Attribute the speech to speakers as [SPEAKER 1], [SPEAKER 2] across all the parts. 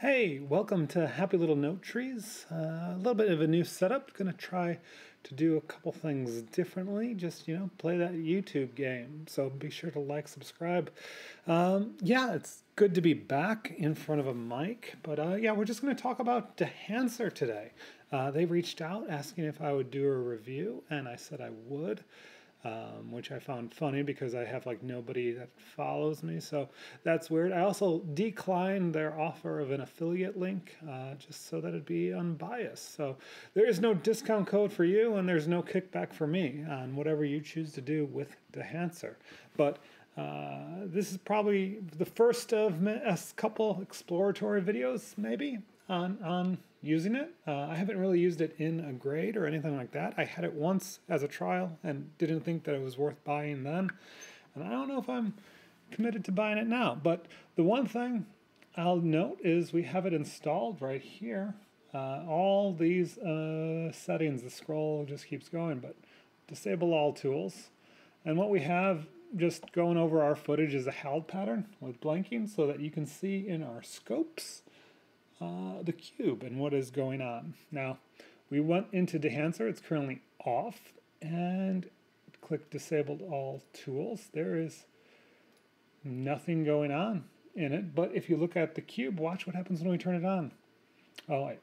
[SPEAKER 1] Hey, welcome to Happy Little Node Trees. Uh, a little bit of a new setup. Going to try to do a couple things differently. Just you know, play that YouTube game. So be sure to like, subscribe. Um, yeah, it's good to be back in front of a mic. But uh, yeah, we're just going to talk about Dehancer today. Uh, they reached out asking if I would do a review, and I said I would um, which I found funny because I have like nobody that follows me. So that's weird. I also declined their offer of an affiliate link uh, just so that it'd be unbiased. So there is no discount code for you and there's no kickback for me on whatever you choose to do with Dehancer. But uh, this is probably the first of a couple exploratory videos, maybe on on using it. Uh, I haven't really used it in a grade or anything like that. I had it once as a trial and didn't think that it was worth buying then. And I don't know if I'm committed to buying it now. But the one thing I'll note is we have it installed right here. Uh, all these uh, settings, the scroll just keeps going, but disable all tools. And what we have just going over our footage is a HALD pattern with blinking so that you can see in our scopes uh, the cube and what is going on. Now, we went into Dehancer, it's currently off, and click disabled all tools. There is nothing going on in it, but if you look at the cube, watch what happens when we turn it on. All right,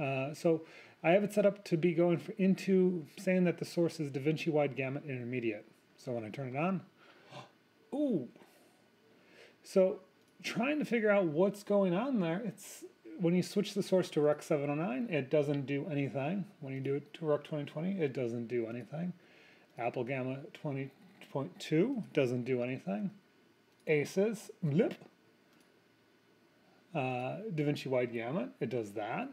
[SPEAKER 1] uh, so I have it set up to be going for, into saying that the source is DaVinci Wide Gamut Intermediate. So when I turn it on, ooh. So trying to figure out what's going on there, it's when you switch the source to Rec 709, it doesn't do anything. When you do it to Rec 2020, it doesn't do anything. Apple Gamma 20.2 doesn't do anything. ACES, blip. Uh, DaVinci Wide Gamut, it does that.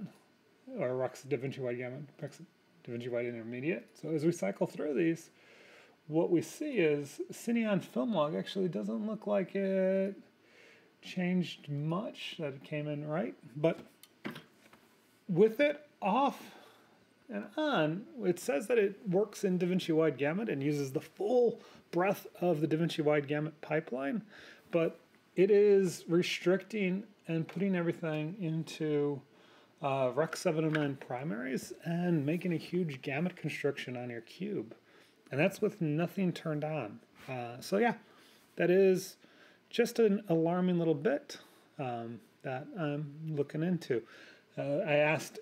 [SPEAKER 1] Or Rux DaVinci Wide Gamut, Rex DaVinci Wide Intermediate. So as we cycle through these, what we see is Cineon Film Log actually doesn't look like it changed much, that came in right. But with it off and on, it says that it works in DaVinci Wide Gamut and uses the full breadth of the DaVinci Wide Gamut pipeline, but it is restricting and putting everything into uh, Rec 709 primaries and making a huge gamut constriction on your cube. And that's with nothing turned on. Uh, so yeah, that is just an alarming little bit um, that I'm looking into. Uh, I asked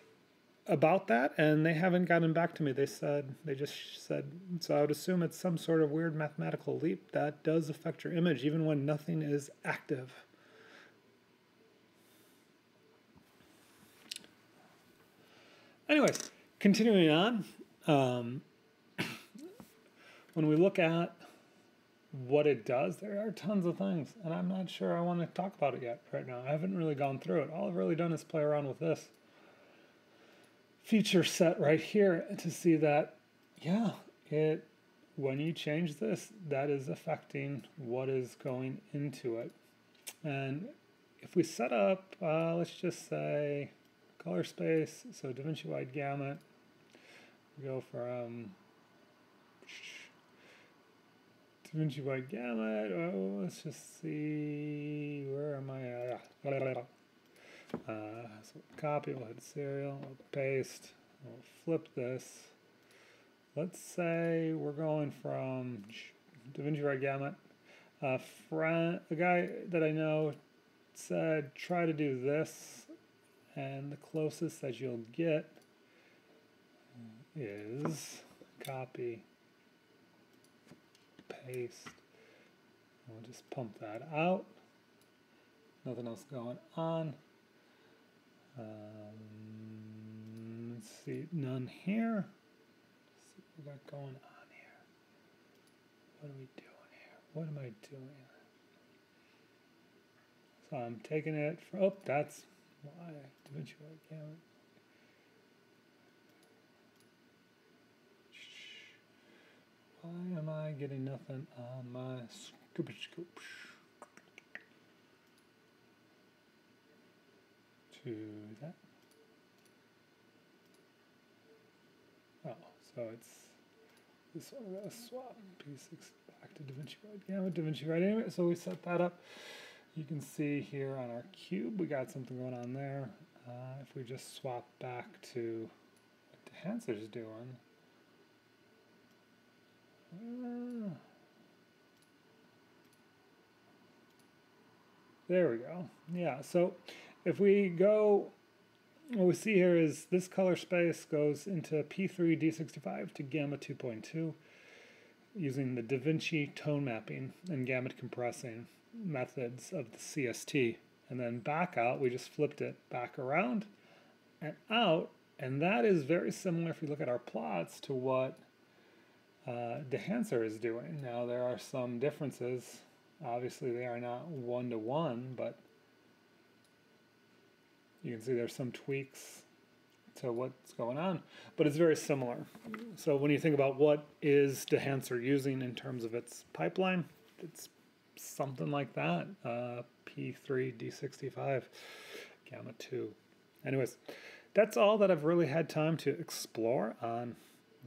[SPEAKER 1] about that and they haven't gotten back to me. They said, they just said, so I would assume it's some sort of weird mathematical leap that does affect your image even when nothing is active. Anyways, continuing on, um, when we look at what it does, there are tons of things, and I'm not sure I want to talk about it yet right now. I haven't really gone through it. All I've really done is play around with this feature set right here to see that, yeah, it when you change this, that is affecting what is going into it. And if we set up, uh, let's just say color space, so DaVinci Wide Gamut, we go from DaVinci Wide Gamut. Oh, let's just see. Where am I at? Uh, so copy, we'll hit serial, we'll paste, we'll flip this. Let's say we're going from DaVinci Wide Gamut. A friend, a guy that I know said try to do this, and the closest that you'll get is copy paste. We'll just pump that out. Nothing else going on. Um, let's see, none here. Let's see what we got going on here. What are we doing here? What am I doing? So I'm taking it for, oh, that's why DaVinci Wide Gamut. Why am I getting nothing on my scoop scoop? To that. Oh, so it's this one. I gotta swap P6 back to DaVinci. Yeah, with DaVinci Wide anyway. So we set that up. You can see here on our cube, we got something going on there. Uh, if we just swap back to what Dehancer's doing, uh, there we go. Yeah, so if we go, what we see here is this color space goes into P3 D65 to Gamma 2.2 using the DaVinci tone mapping and gamut compressing methods of the CST. And then back out, we just flipped it back around and out. And that is very similar if you look at our plots to what uh, Dehancer is doing. Now there are some differences. Obviously they are not one-to-one, but you can see there's some tweaks to what's going on, but it's very similar. So when you think about what is Dehancer using in terms of its pipeline, it's something like that. Uh, P3, D65, Gamma 2. Anyways, that's all that I've really had time to explore on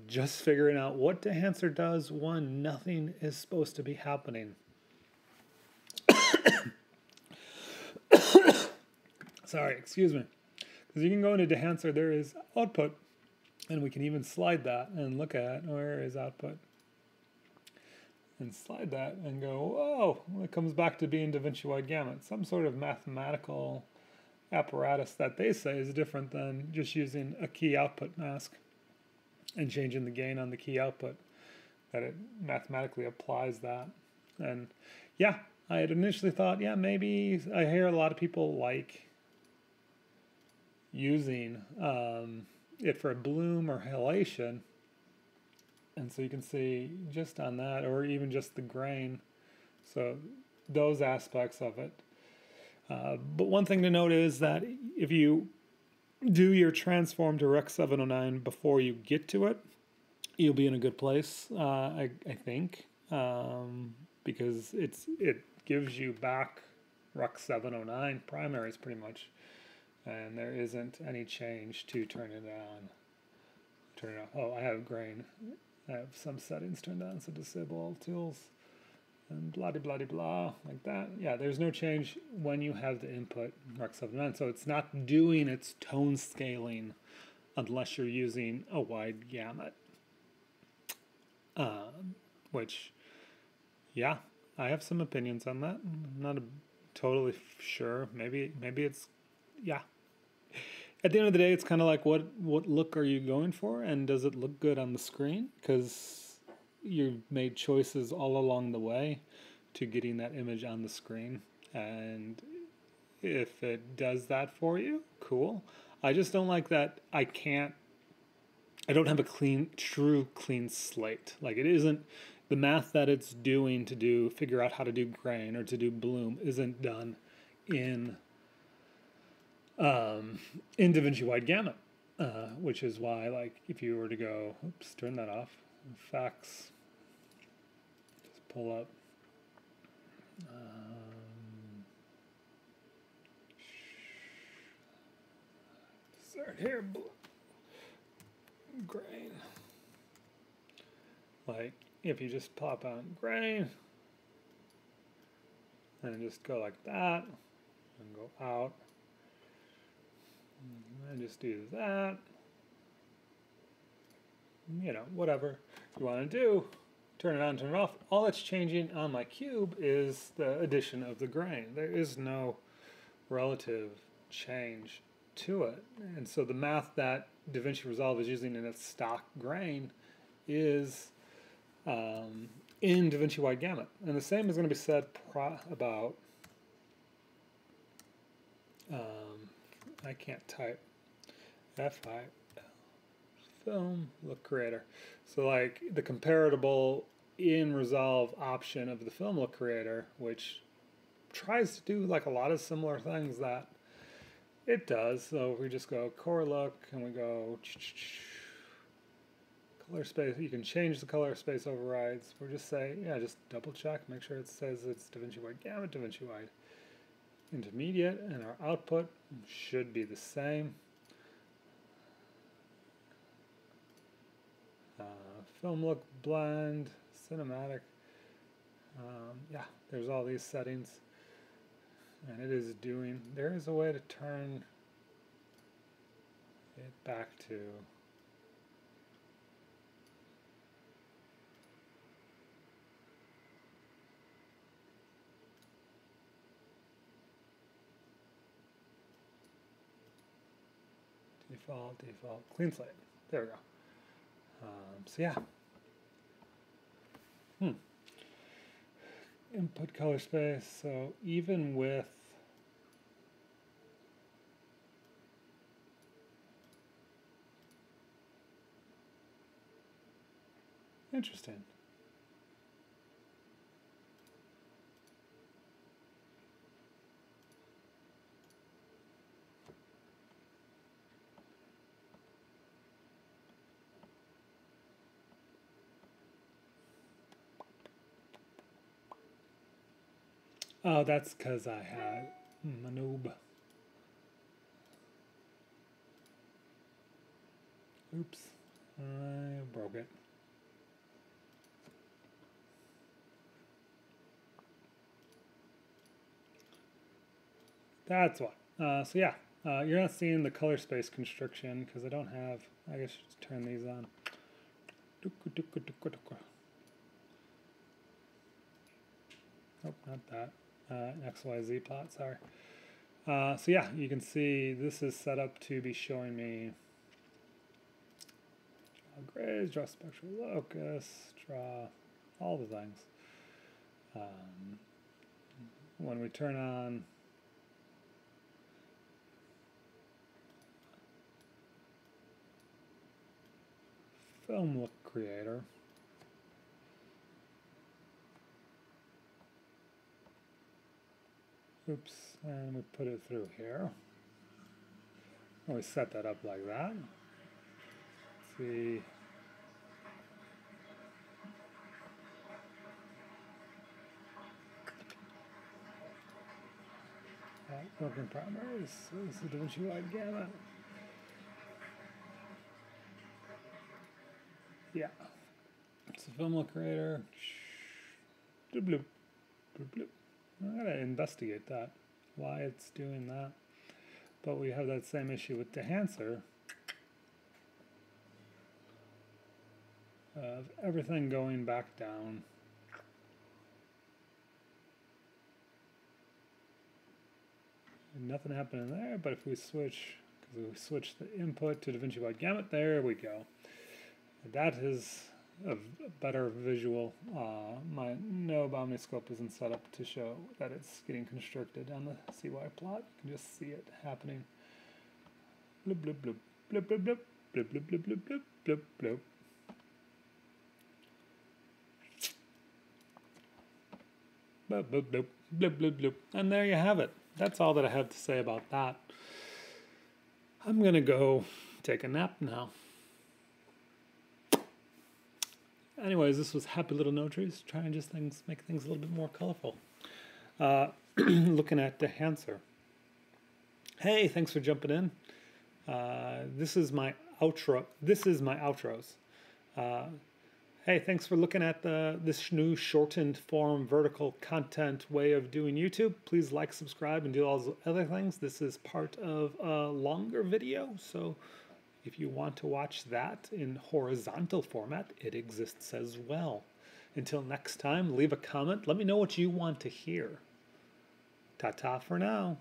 [SPEAKER 1] just figuring out what Dehancer does when nothing is supposed to be happening. Sorry, excuse me. Because you can go into Dehancer, there is output, and we can even slide that and look at where is output. And slide that and go, oh, well, it comes back to being DaVinci Wide Gamut, some sort of mathematical apparatus that they say is different than just using a key output mask and changing the gain on the key output, that it mathematically applies that. And yeah, I had initially thought, yeah, maybe I hear a lot of people like using um, it for a bloom or halation. And so you can see just on that, or even just the grain. So those aspects of it. Uh, but one thing to note is that if you do your transform to Rec 709 before you get to it, you'll be in a good place, uh, I, I think, um, because it's it gives you back Rec 709 primaries pretty much and there isn't any change to turn it on. Turn it off. Oh, I have grain. I have some settings turned on, so disable all tools and blah blah blah blah like that. Yeah, there's no change when you have the input Rec 79, so it's not doing its tone scaling unless you're using a wide gamut. Um, which, yeah, I have some opinions on that. I'm not a, totally sure. Maybe maybe it's yeah, at the end of the day, it's kind of like what what look are you going for, and does it look good on the screen? Because you've made choices all along the way to getting that image on the screen, and if it does that for you, cool. I just don't like that. I can't. I don't have a clean, true clean slate. Like it isn't the math that it's doing to do figure out how to do grain or to do bloom isn't done in um, in DaVinci Wide Gamut, uh, which is why, like, if you were to go, oops, turn that off, just pull up. Um, start here, grain. Like, if you just pop on grain, and just go like that, and go out, and just do that. You know, whatever you want to do, turn it on, turn it off. All that's changing on my cube is the addition of the grain. There is no relative change to it. And so the math that DaVinci Resolve is using in its stock grain is um, in DaVinci Wide Gamut. And the same is going to be said about, um, I can't type, F5 film look creator. So like the comparable in resolve option of the film look creator, which tries to do like a lot of similar things that it does. So if we just go core look and we go color space, you can change the color space overrides. We'll just say, yeah, just double check, make sure it says it's DaVinci Wide Gamut, DaVinci Wide Intermediate, and our output should be the same. Film look blend, cinematic. Um, yeah, there's all these settings. and it is doing, there is a way to turn it back to default, default, clean slate. There we go. Um, so yeah. Hmm. Input color space. So even with Interesting. Oh, that's because I had a noob. Oops, I broke it. That's what. Uh, so yeah, uh, you're not seeing the color space constriction because I don't have, I guess just turn these on. Nope, not that. Uh, XYZ plots sorry. Uh, so yeah, you can see this is set up to be showing me draw grays, draw spectral locus, draw all the things. Um, when we turn on film look creator. Oops, and we put it through here. And we set that up like that. Let's see. working primaries. This is DaVinci Wide Gamut. Yeah. It's a film creator. Bloop, bloop, bloop, I gotta investigate that, why it's doing that. But we have that same issue with Dehancer. Of everything going back down. And nothing happening there, but if we switch, because we switch the input to DaVinci Wide Gamut, there we go. That is a better visual. Uh, my no Omniscope isn't set up to show that it's getting constricted on the CY plot. You can just see it happening. Bloop, bloop, bloop, bloop, bloop, bloop, bloop, bloop, bloop, bloop, bloop, bloop, bloop. Bloop, bloop, bloop, bloop, bloop, bloop. And there you have it. That's all that I have to say about that. I'm going to go take a nap now. Anyways, this was Happy Little Node Trees, trying just things, make things a little bit more colorful. Uh, looking at Dehancer. Hey, thanks for jumping in. Uh, this is my outro. This is my outros. Uh, hey, thanks for looking at the this new shortened form vertical content way of doing YouTube. Please like, subscribe, and do all those other things. This is part of a longer video, so if you want to watch that in horizontal format, it exists as well. Until next time, leave a comment. Let me know what you want to hear. Ta ta for now.